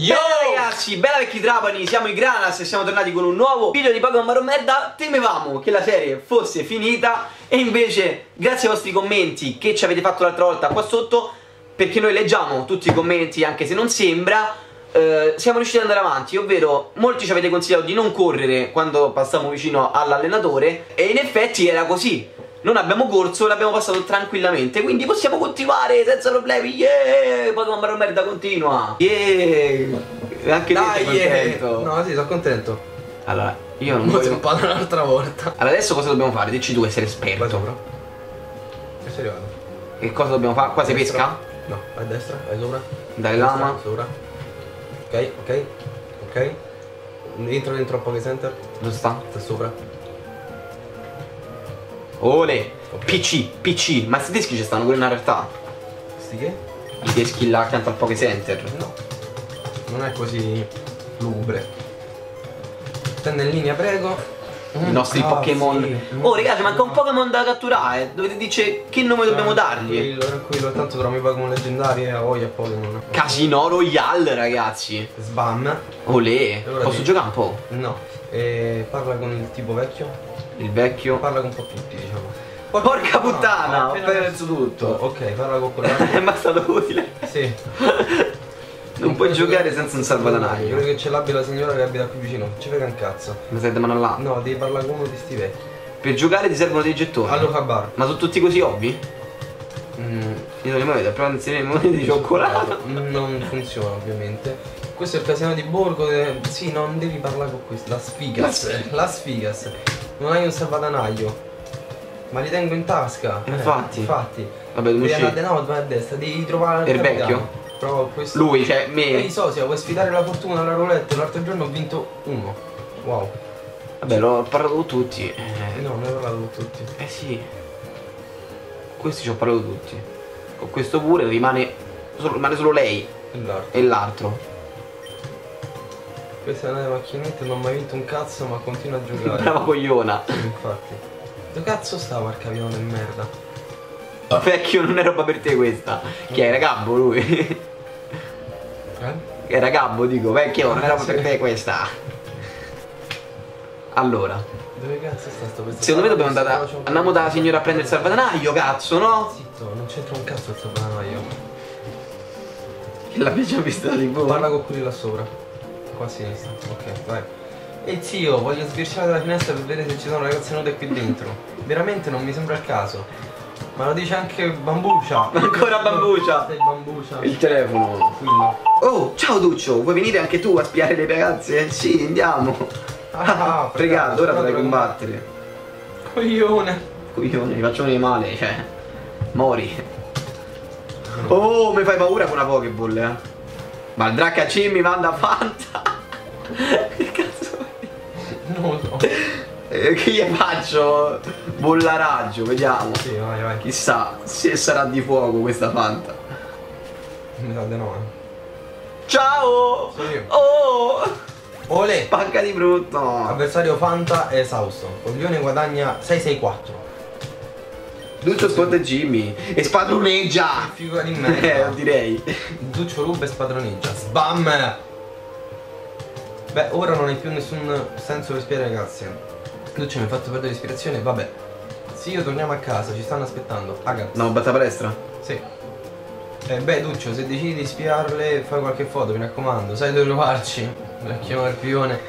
Yo! Bella, ragazzi, bella vecchi trapani, siamo i Granas e siamo tornati con un nuovo video di Pokémon Maro Merda. Temevamo che la serie fosse finita e invece, grazie ai vostri commenti che ci avete fatto l'altra volta qua sotto Perché noi leggiamo tutti i commenti anche se non sembra eh, Siamo riusciti ad andare avanti, ovvero molti ci avete consigliato di non correre quando passiamo vicino all'allenatore E in effetti era così non abbiamo corso, l'abbiamo passato tranquillamente Quindi possiamo continuare senza problemi Yeah Pokémon Barro Merda continua Yeah Anche te sei contento No, sì, sono contento. Allora, io non voglio si impara un'altra volta. Allora adesso cosa dobbiamo fare? Dici tu essere Vai esperto sopra. Che sei arrivato? Che cosa dobbiamo fare? Qua si pesca? No, vai a destra, vai sopra. Dai lama Sopra. Ok, ok, ok. Entra dentro a Poké Center. Dove sta? Sta sopra. Ole. PC, PC Ma questi dischi ci stanno pure in realtà Sti che? I dischi là accanto al Poké Center No. Non è così lugubre. Tende in linea, prego. I nostri Ah, Pokémon sì. Oh ragazzi manca un Pokémon da catturare Dovete dire che nome dobbiamo dargli Tranquillo, tranquillo, tanto troviamo i Pokémon leggendari e a voglia Pokémon. Casino Royale ragazzi Sbam. Olè Allora Posso sì. giocare un po'? No. E parla con il tipo vecchio. Il vecchio Parla con un po' tutti, diciamo. Porca puttana, ho appena perso tutto. Ok, parla con quello. È stato utile sì. Non puoi Credo giocare senza un Credo salvadanaio che ce l'abbia la signora che abita qui vicino. Ci frega un cazzo. Mi stai di mano là No, devi parlare con uno di sti vecchi. Per giocare ti servono dei gettoni Allora bar. Ma sono tutti così ovvi? Mm, Io non li monete, però insieme monete di cioccolato Non funziona ovviamente. Questo è il casino di Borgo. eh, Sì, non devi parlare con questo. La sfigas. La sfigas. Non hai un salvadanaio. Ma li tengo in tasca. Eh, Infatti. infatti. Vabbè, Devi andare uscire a no, vai a destra, devi trovare Il vecchio? Prova questo. Lui, cioè Ehi me Sosia, vuoi sfidare la fortuna alla roulette? L'altro giorno ho vinto uno. Wow. Vabbè, l'ho parlato con tutti Eh, No, ne ho parlato con tutti. eh sì Questi ci ho parlato tutti Con questo pure rimane solo, rimane solo lei E l'altro. Questa è una delle macchinette, non ho mai vinto un cazzo, ma continua a giocare. Brava cogliona Sì, Infatti. Dove cazzo sta, porca pione di merda? Vecchio non è roba per te questa Chi è? Era Gabbo lui Eh? Era Gabbo dico Vecchio non è roba per te questa Allora Dove cazzo sta sto pezzo? Secondo me dobbiamo andare da, Andiamo dalla signora a prendere il salvadanaio cazzo no? Zitto, non c'entra un cazzo il salvadanaio. Che l'abbia già vista di Parla con quelli là sopra. Qua a sinistra. Ok, vai. E zio, voglio sbirciare dalla finestra per vedere se ci sono ragazze nude qui dentro. Veramente non mi sembra il caso. Ma lo dice anche Bambucia. Ancora Bambucia. Sei Bambucia. Il telefono Quello. Oh ciao Duccio Vuoi venire anche tu a spiare le ragazze? Sì andiamo Ah, Fregato ora dovrai combattere Coglione. Coglione mi facciamo di male Cioè Mori Oh mi fai paura con una Pokéball eh Ma il Dracacin mi manda Fanta Che cazzo Non lo so. eh, Che gli faccio? Bollaraggio vediamo Sì, vai, vai. Chissà se sarà di fuoco questa Fanta Mi sa di no, eh. Ciao Sono io. Oh Ole. Pacca di brutto Avversario Fanta è esausto. Coglione guadagna 664. Duccio sponda Jimmy e spadroneggia Figura di Eh merda. direi Duccio ruba e spadroneggia. Sbam! Beh, ora non hai più nessun senso per spiare ragazzi. Duccio mi ha fatto perdere l'ispirazione, vabbè. Sì, io torniamo a casa, ci stanno aspettando. Ragazzi. No, batta palestra? Sì. Eh beh Duccio, se decidi di spiarle fai qualche foto, mi raccomando. Sai dove trovarci? Vecchio marpione.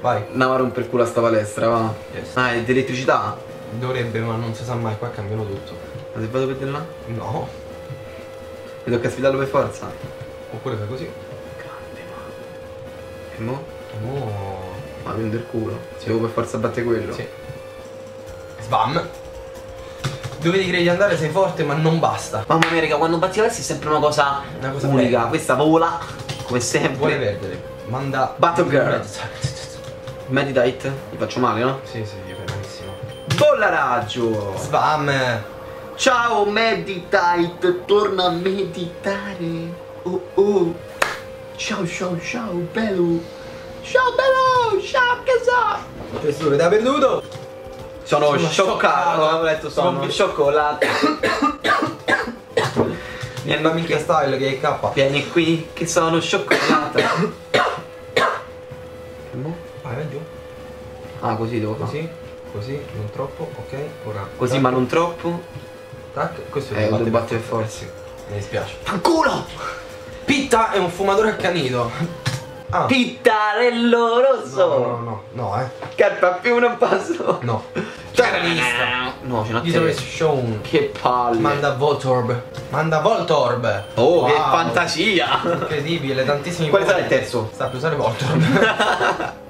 Vai. Andiamo a romper il culo a sta palestra, va. Yes. Ah, è di elettricità? Dovrebbe, ma non si sa mai, qua cambiano tutto. Ma se vado per di là? No. Mi tocca sfidarlo per forza. Oppure fai così. Grande, ma. E mo? Oh. Ma prendo il culo. Devo per forza battere quello. Sì. Sbam. Dove ti credi andare sei forte ma non basta. Mamma mia, raga, quando batti la palestra è sempre una cosa, Una cosa unica. bella. Questa vola, come Vuole sempre. perdere. Manda. Battle Girl. Meditate? Gli faccio male, no? Sì, sì, io fai malissimo. Bolla raggio! Sbam. Ciao Meditate, torna a meditare. Oh oh. Ciao ciao ciao bello. Questo dove t'ha perduto? Sono Sono scioccato, avevo letto sono Sono- cioccolato. Vieni la minchia style che è K. Vieni qui che sono scioccolato. Vai, vai giù. Ah, così devo fare. Così, così, non troppo, ok. Ora. Così, tac, ma non troppo. Tac, questo Eh, devo battere battere per forza. Eh, mi dispiace. Fanculo! Pitta è un fumatore accanito. Ah. Pittarello rosso! No, no, no, no, eh. Carpa più non passo! No. Canista. No, ce n'ho Gli tre. dove shown. Che palle! Manda Voltorb. Manda Voltorb. Oh, che Wow. fantasia! Incredibile, tantissimi Quale sarà il terzo? Sta per usare Voltorb.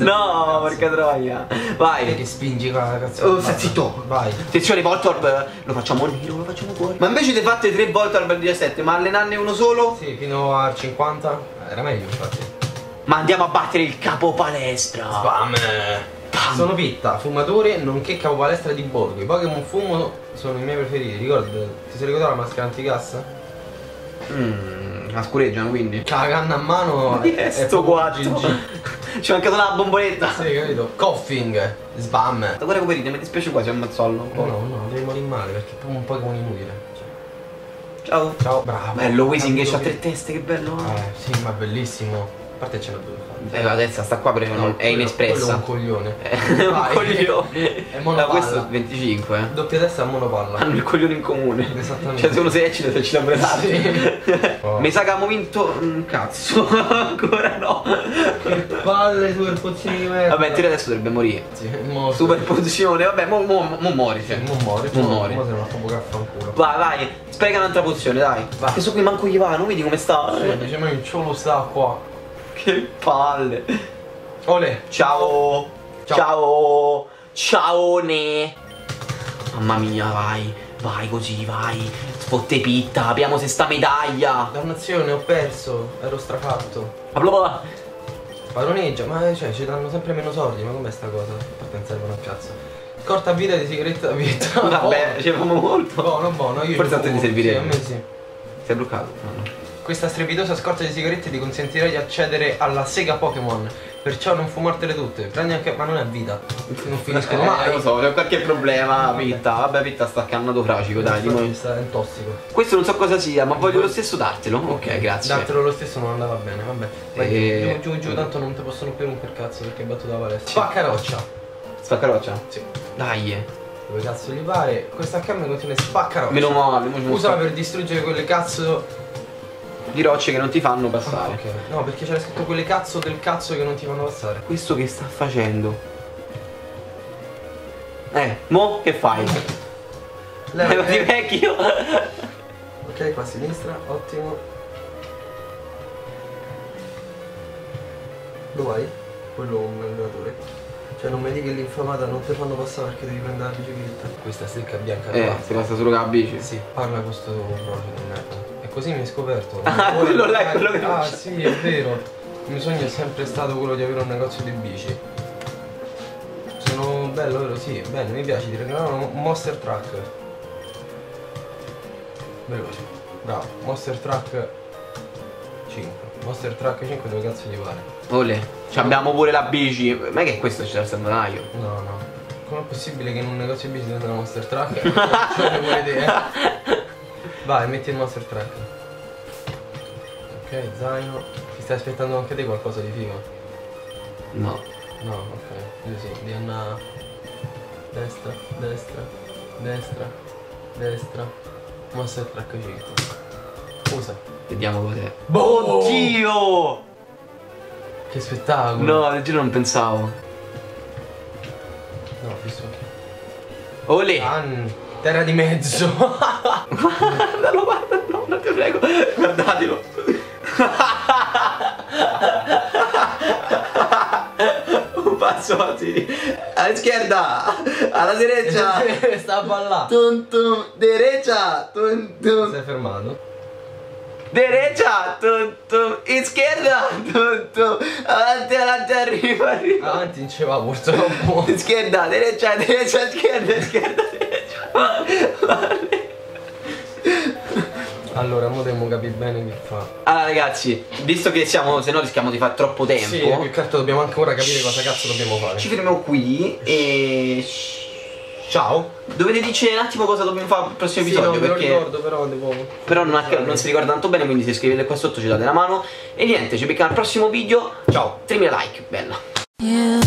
No, porca troia! Vedi Vai! che spingi qua la cazzo. Oh, stai zitto! Vai. Attenzione, Voltorb lo facciamo nero, lo facciamo fuori. Ma invece di fatte tre Voltorb al 17, ma allenarne uno solo? Sì, fino al 50. Era meglio infatti. Ma andiamo a battere il capo palestra! Spam. Sono Pitta, fumatore nonché capo palestra di Borgo. I Pokémon fumo sono i miei preferiti. Ricordi, ti sei ricordato la maschera anticassa? Mmm, ma scureggiano quindi? C'ha la canna a mano e è quattro? GG. Ci è mancato una bomboletta! Sì, capito? Coughing, spam. Guarda come ride, mi dispiace quasi ammazzarlo un No, no, no, devi morire male perché è proprio un Pokémon inutile. Ciao! Ciao, bravo. Bello Weezing che che- tre teste, che bello! Eh, sì, ma bellissimo. A parte ce n'ha due. Eh, la terza sta qua però non- è Quello- Quello è inespressa. un coglione. È un Vai. coglione. È monopalla. questo è 25, eh. Doppia testa a monopalla. Hanno il coglione in comune. Esattamente. Cioè se uno si eccita se ci tanto. Sì. Oh. Mi sa che abbiamo vinto un cazzo. Ancora no. Palle, super pozioni di merda. Vabbè, teoria adesso dovrebbe morire. Sì, Super pozione, vabbè, mo, mo, mo muori. Cioè. Mo muori. Mo muori. Mo sei una proprio caffanculo. Vai, vai, spreca un'altra pozione, dai. Va. Questo qui manco gli va, non vedi come sta? Sì, dice ma il ciolo sta qua. Che palle. Ole. Ciao. Ciao. Ciao. Ciao ne. Mamma mia, vai. Vai così, vai. Sfotte pitta, abbiamo sesta medaglia. Dannazione, ho perso. Ero strafatto. Allora, Padroneggia, ma cioè ci danno sempre meno soldi, ma com'è sta cosa? A parte non servono a cazzo. Corta vita di sigaretta da vita. vabbè, ci famo molto. Buono, buono, io Forse a te ti servirebbe. Sì, a me sì. Si è bloccato? No, no. Questa strepitosa scorta di sigarette ti consentirà di accedere alla sega Pokémon. Perciò non fumartele tutte. Prendi anche. Ma non è vita. Non finiscono Eh, mai. lo so, c'è qualche problema, Pitta. Vabbè, Pitta sta cannato fracico, dai, di noi. Sta- È tossico. Questo non so cosa sia, ma voglio lo stesso dartelo. Ok, grazie. Dartelo lo stesso non andava bene, vabbè. Vai E- giù, giù, giù, tanto non ti possono più rompere il cazzo perché hai battuto la palestra. Spaccaroccia. Spaccaroccia? Sì. Dai. Dove cazzo gli pare? Questa HM contiene spaccaroccia. Meno male, mo ci Usa muovo per distruggere quelle cazzo. Di rocce che non ti fanno Ah, passare. ok. No, perché c'era scritto quelle cazzo del cazzo che non ti fanno passare. Questo che sta facendo? Eh, mo che fai? Levati eh, vecchio. ok, qua a sinistra, ottimo. Dove vai? Quello è un allenatore. Cioè non mi dici che l'infamata non ti fanno passare perché devi prendere la bicicletta. Questa stecca bianca Eh, si passa solo con la bici. Sì, parla con sto proce di merda. Così mi hai scoperto. Ah, Poi- quello là è quello che Ah, c'è. sì, è vero. Il mio sogno è sempre stato quello di avere un negozio di bici. Sono bello, vero? Sì, bene, mi piace, ti regalano un Monster Truck. Veloce. Bravo. Monster Truck 5. Monster Truck 5 dove cazzo gli pare? Ole, ci abbiamo pure la bici. Ma che questo c'è il salvanaio? No, no. Com'è possibile che in un negozio di bici ti una Monster Truck? non vuole idea. Vai, metti il Monster Truck. Ok, zaino. Ti stai aspettando anche te qualcosa di figo? No. No, ok. Io sì, di andare destra, destra, destra, destra. Monster Truck 5. Usa. Vediamo cos'è. Boh! Oddio! Che spettacolo! No, del giro non pensavo. No, fisso. Ole! An, terra di mezzo. Guardalo, guarda, no, non ti prego. Guardatelo. Un passo avanti. Alla schierda, alla derecha. Sta a ballare. Tum tum, derecha, tum tum. Sei fermato? Derecha, tum tum, izquierda, tum tum. Avanti, avanti, arriva, arriva. Avanti non ce va purtroppo. Izquierda, derecha, derecha, izquierda, izquierda, derecha. Allora, mo dobbiamo capire bene che fa. Allora ragazzi, visto che siamo, se no rischiamo di fare troppo tempo, Sì, più che altro dobbiamo anche ora capire cosa cazzo dobbiamo fare. ci fermiamo qui e... Ciao. Dovete dirci un attimo cosa dobbiamo fare al prossimo Sì, episodio no, perché ricordo, però devo... però non, ha- non si ricorda tanto bene quindi se scrivete qua sotto ci date la mano e niente ci becchiamo al prossimo video Ciao. 3000 like bella You